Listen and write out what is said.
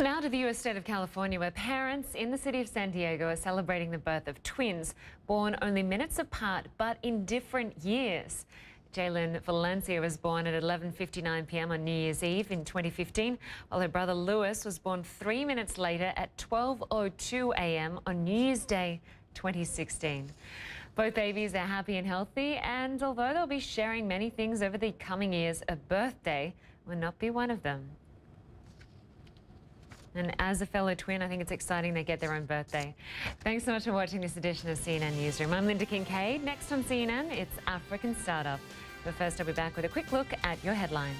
Now to the U.S. state of California, where parents in the city of San Diego are celebrating the birth of twins born only minutes apart but in different years. Jaylin Valencia was born at 11.59 p.m. on New Year's Eve in 2015, while her brother Lewis was born three minutes later at 12.02 a.m. on New Year's Day 2016. Both babies are happy and healthy, and although they'll be sharing many things over the coming years, a birthday will not be one of them. And as a fellow twin, I think it's exciting they get their own birthday. Thanks so much for watching this edition of CNN Newsroom. I'm Lynda Kinkade. Next on CNN, it's African Startup. But first, I'll be back with a quick look at your headlines.